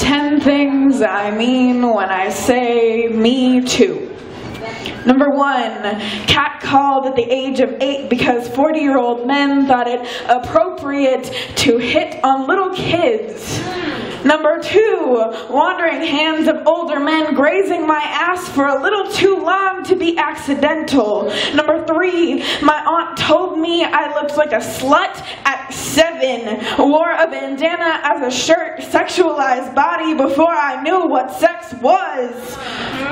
10 things I mean when I say me too. Number one, cat called at the age of eight because 40 year old men thought it appropriate to hit on little kids. Number two, wandering hands of older men grazing my ass for a little too long to be accidental. Number three, my aunt told me I looked like a slut seven, wore a bandana as a shirt, sexualized body before I knew what sex was.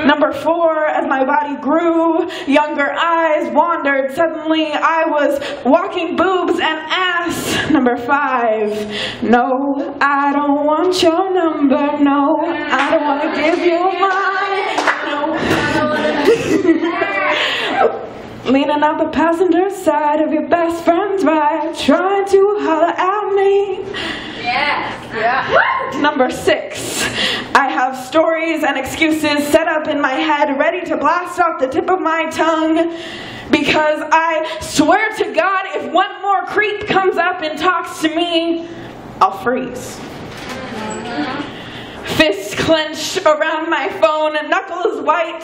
Number four, as my body grew, younger eyes wandered. Suddenly I was walking boobs and ass. Number five, no, I don't want your number. No, I don't want to give you mine. No. Leaning out the passenger side of your best friend's ride, Number six, I have stories and excuses set up in my head, ready to blast off the tip of my tongue. Because I swear to God, if one more creep comes up and talks to me, I'll freeze. Clenched around my phone, knuckles white.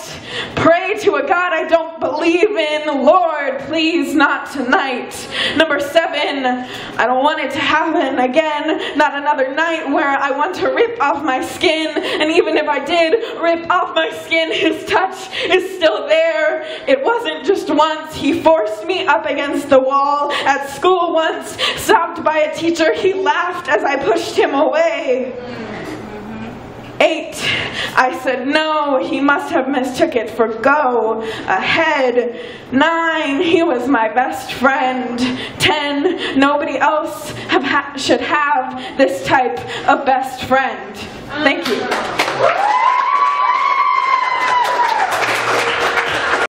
Pray to a God I don't believe in. Lord, please, not tonight. Number seven, I don't want it to happen again. Not another night where I want to rip off my skin. And even if I did rip off my skin, his touch is still there. It wasn't just once. He forced me up against the wall at school once. Stopped by a teacher, he laughed as I pushed him away. I said no, he must have mistook it for go ahead. Nine, he was my best friend. Ten, nobody else ha- should have this type of best friend. Thank